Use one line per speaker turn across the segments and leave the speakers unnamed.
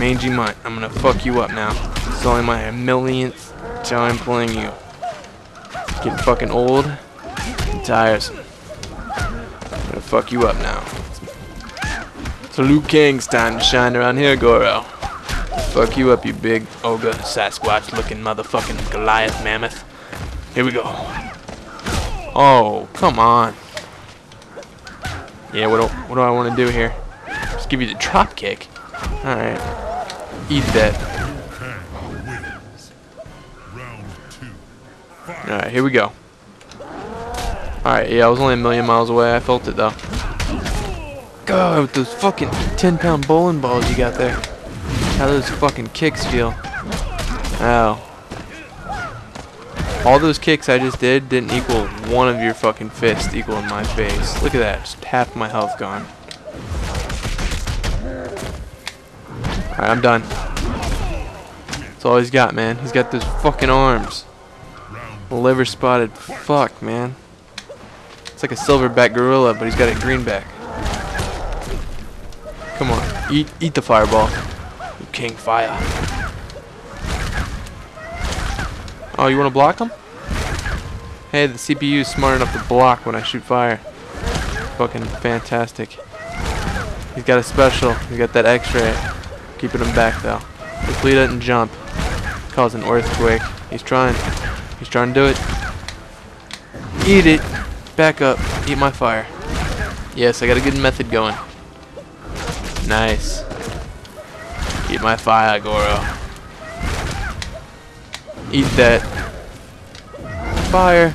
mangy mutt. I'm gonna fuck you up now. It's only my millionth time playing you. Getting fucking old and tiresome. I'm gonna fuck you up now. So Liu Kang's time to shine around here, Goro. Fuck you up, you big ogre Sasquatch looking motherfucking Goliath mammoth. Here we go. Oh, come on. Yeah, what do, what do I want to do here? Just give you the drop kick. Alright. Eat that. Alright, here we go. Alright, yeah, I was only a million miles away. I felt it though. God, with those fucking 10 pound bowling balls you got there. How those fucking kicks feel. Ow. All those kicks I just did didn't equal one of your fucking fists equal in my face. Look at that, just half my health gone. Alright, I'm done. That's all he's got, man. He's got those fucking arms. Liver spotted fuck, man. It's like a silverback gorilla, but he's got a greenback. Come on, eat eat the fireball. King Fire. Oh, you want to block him? Hey, the CPU is smart enough to block when I shoot fire. Fucking fantastic. He's got a special. He's got that X-ray. Keeping him back though. He doesn't jump. Cause an earthquake. He's trying. He's trying to do it. Eat it. Back up. Eat my fire. Yes, I got a good method going. Nice. Eat my fire, Goro. Eat that. Fire.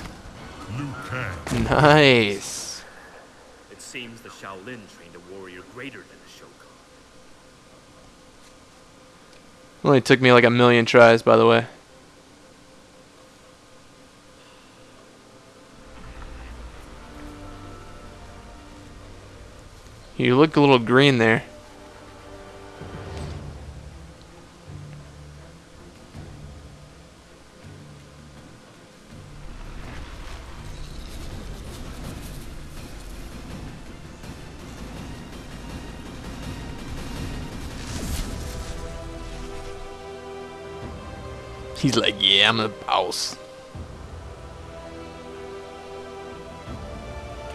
Nice.
It seems the Shaolin trained a warrior greater than the Shogun.
Only took me like a million tries, by the way. You look a little green there. He's like, yeah, I'm the boss.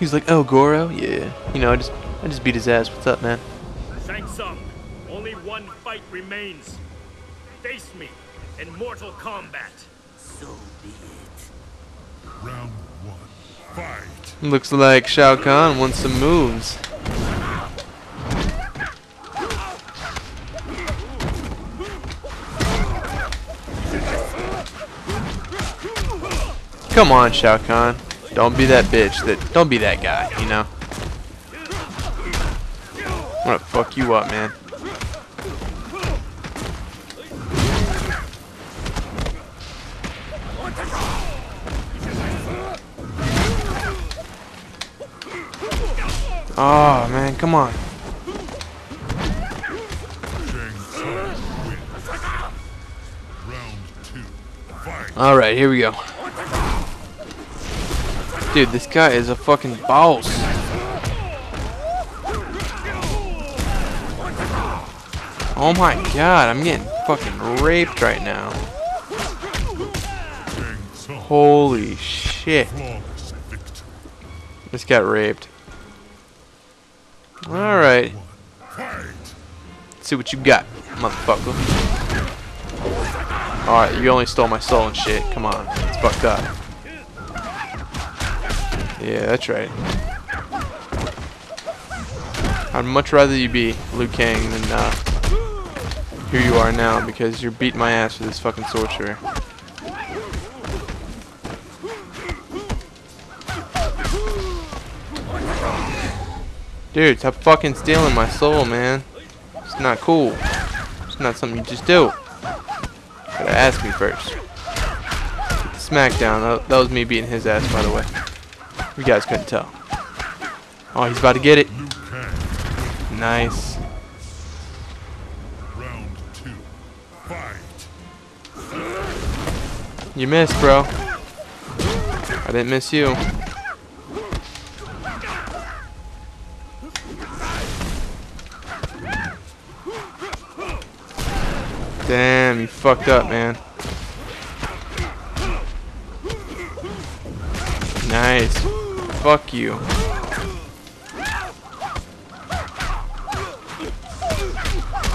He's like, oh, Goro? Yeah. You know, I just, I just beat his ass. What's up, man?
Shang Tsung, only one fight remains. Face me in mortal Kombat.
So be it.
Round one. Fight.
Looks like Shao Kahn wants some moves. Come on, Shao Kahn. Don't be that bitch. That don't be that guy. You know. I'm gonna fuck you up, man. Oh man, come on.
Shang Tsung wins. Round two. Fight.
All right, here we go. Dude, this guy is a fucking boss. Oh my god, I'm getting fucking raped right now. Holy shit. This got raped. Alright,
Fight.
see what you got, motherfucker. Alright, you only stole my soul and shit. Come on, it's fucked up. Yeah, that's right. I'd much rather you be Liu Kang than uh, here you are now because you're beating my ass with this fucking sorcerer. Dude, stop fucking stealing my soul, man. It's not cool. It's not something you just do. Gotta ask me first. Smackdown. That was me beating his ass, by the way. You guys couldn't tell. Oh, he's about to get it. Nice.
Round two. Fight.
You missed, bro. I didn't miss you. Damn, you fucked up, man. Nice. Fuck you.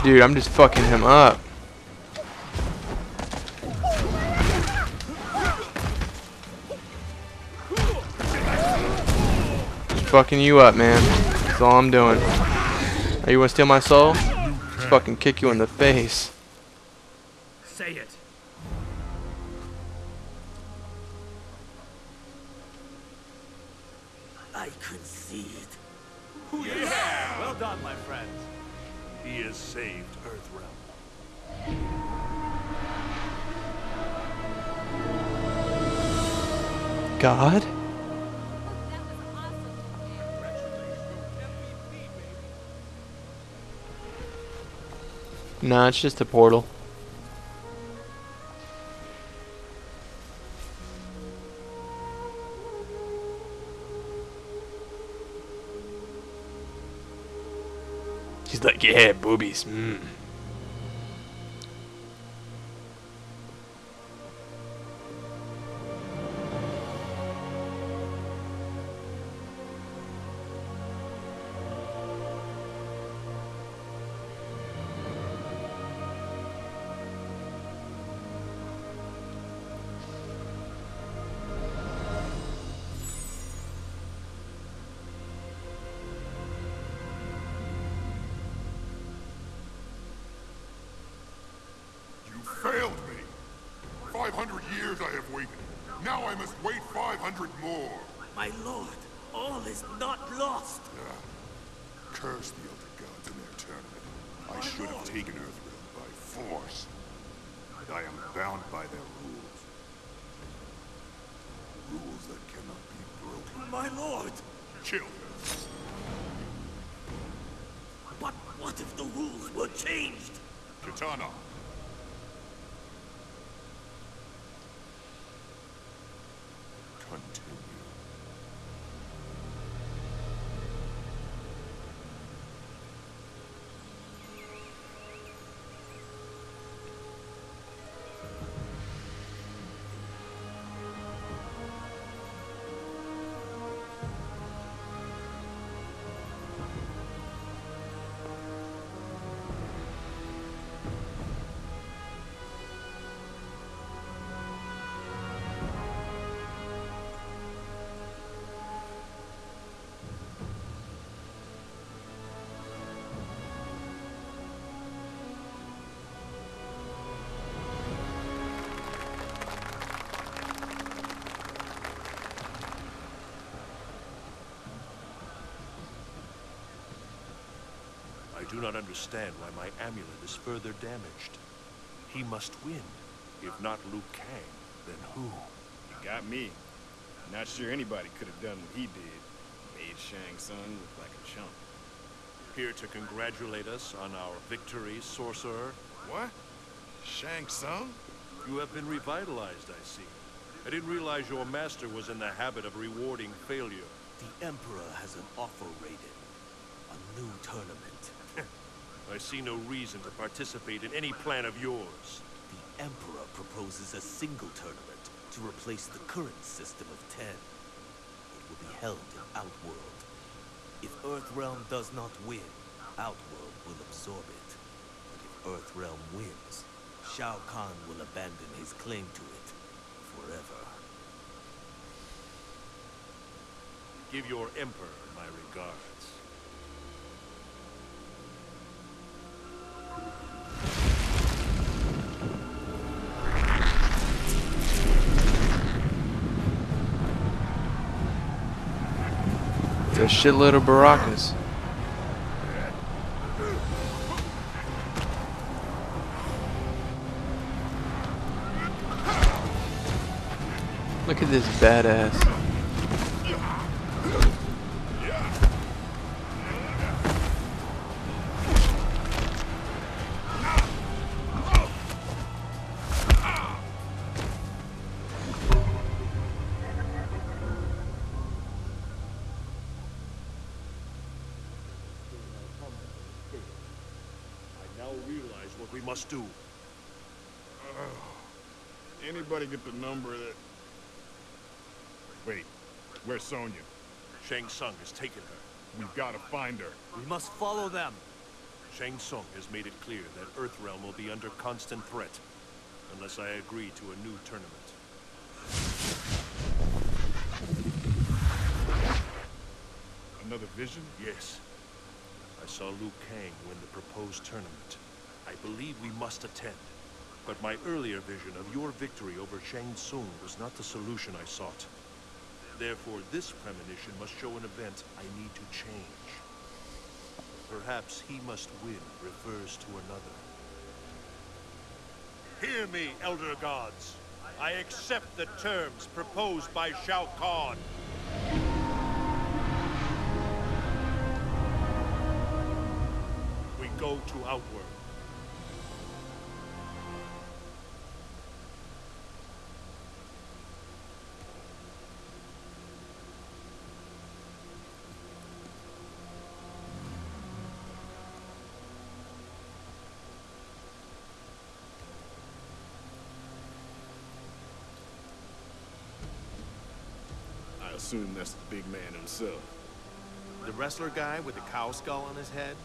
Dude, I'm just fucking him up. Just fucking you up, man. That's all I'm doing. Are you wanna steal my soul? Just fucking kick you in the face.
Say it.
I concede.
Well done, my friend.
He has saved Earthrealm.
God? Nah, it's just a portal. He's like, yeah, boobies. Mm.
500 years I have waited. Now I must wait 500 more.
My lord, all is not lost.
Ah, curse the Elder Gods and their tournament. I should have taken Earthrealm by force. But I am bound by their rules. Rules that cannot be broken.
My lord.
Kill him.
But what if the rules were changed?
Kitana.
Do not understand why my amulet is further damaged. He must win. If not Liu Kang, then who?
You got me. Not sure anybody could have done what he did. Made Shang Tsung look like a chump.
Here to congratulate us on our victory, sorcerer.
What? Shang Tsung?
You have been revitalized, I see. I didn't realize your master was in the habit of rewarding failure.
The Emperor has an offer rated. A new tournament.
I see no reason to participate in any plan of yours.
The Emperor proposes a single tournament to replace the current system of ten. It will be held in Outworld. If Earthrealm does not win, Outworld will absorb it. But if Earthrealm wins, Shao Kahn will abandon his claim to it forever.
Give your emperor my regards.
A shitload of Barakas. Look at this badass.
I now realize what we must do.
Anybody get the number that? Wait, where's Sonya?
Shang Tsung has taken her.
We've got to find her.
We must follow them.
Shang Tsung has made it clear that Earthrealm will be under constant threat unless I agree to a new tournament.
Another vision?
Yes. I saw Liu Kang win the proposed tournament. I believe we must attend. But my earlier vision of your victory over Shang Tsung was not the solution I sought. Therefore, this premonition must show an event I need to change. Perhaps he must win refers to another. Hear me, Elder Gods. I accept the terms proposed by Shao Kahn. We go to Outworld.
Assume that's the big man himself.
The wrestler guy with the cow skull on his head?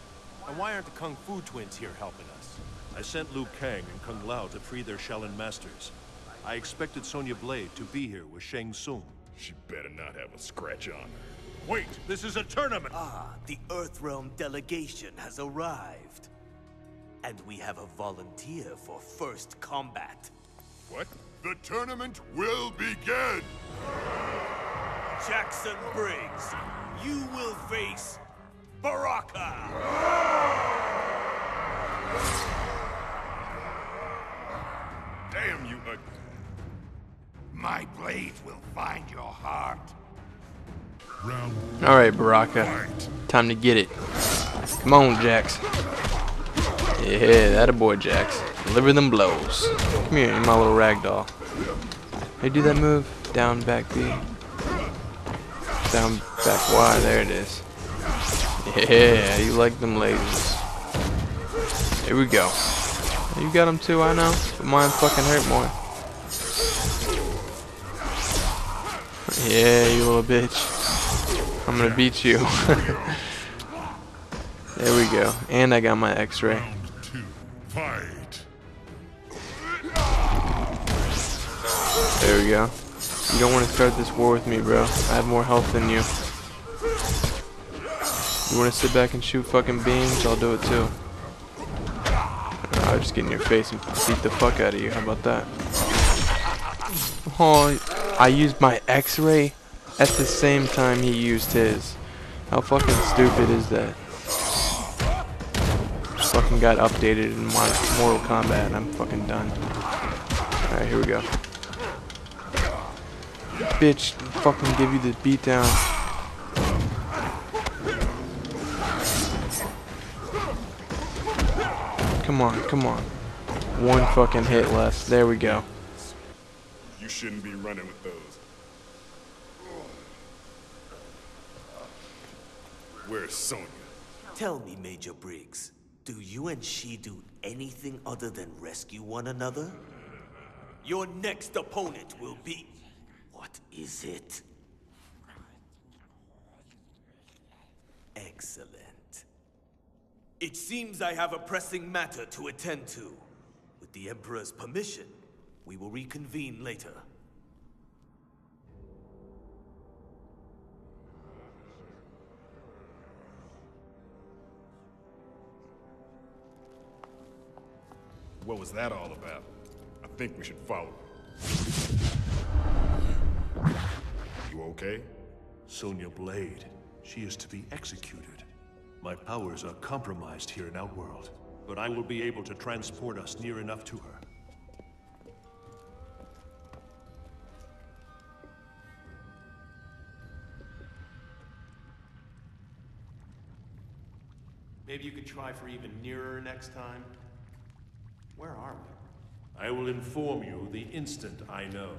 And why aren't the Kung Fu twins here helping us?
I sent Liu Kang and Kung Lao to free their Shaolin masters. I expected Sonya Blade to be here with Shang Tsung.
She better not have a scratch on her.
Wait, this is a tournament!
Ah, the Earthrealm delegation has arrived. And we have a volunteer for first combat.
What?
The tournament will begin!
Jackson Briggs, you will face Baraka!
Damn you ugly.
My blades will find your heart.
All right, Baraka. Time to get it. Come on, Jax. Yeah, that a boy, Jax. Deliver them blows. Come here, you my little rag doll. Hey, do that move. Down, back B. Down, back Y. There it is. Yeah, you like them lasers. Here we go. You got them too, I know. But mine fucking hurt more. Yeah, you little bitch. I'm gonna beat you. there we go. And I got my x-ray. There we go. You don't want to start this war with me, bro. I have more health than you. You want to sit back and shoot fucking beams? I'll do it too. I'll just get in your face and beat the fuck out of you. How about that? Oh, I used my x-ray at the same time he used his. How fucking stupid is that? Just fucking got updated in Mortal Kombat and I'm fucking done. Alright, here we go. Bitch, fucking give you the beatdown. Come on, come on. One fucking hit left. There we go.
You shouldn't be running with those. Where's Sonya?
Tell me, Major Briggs, do you and she do anything other than rescue one another? Your next opponent will be... What is it? Excellent. It seems I have a pressing matter to attend to. With the Emperor's permission, we will reconvene later.
What was that all about? I think we should follow her. You okay?
Sonya Blade. She is to be executed. My powers are compromised here in Outworld, but I will be able to transport us near enough to her.
Maybe you could try for even nearer next time. Where are we?
I will inform you the instant I know.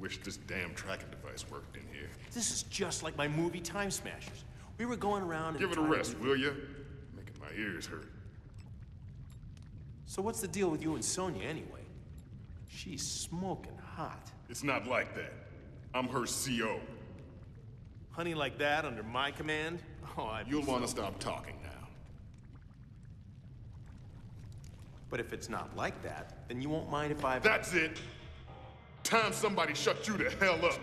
Wish this damn tracking device worked in here.
This is just like my movie Time Smashers. We were going around and
Give it a rest, will ya? Making my ears hurt.
So what's the deal with you and Sonya anyway? She's smoking hot.
It's not like that. I'm her CO.
Honey like that under my command? Oh, I.
You'll want to stop talking now.
But if it's not like that, then you won't mind if I.
That's it! Time somebody shut you the hell up!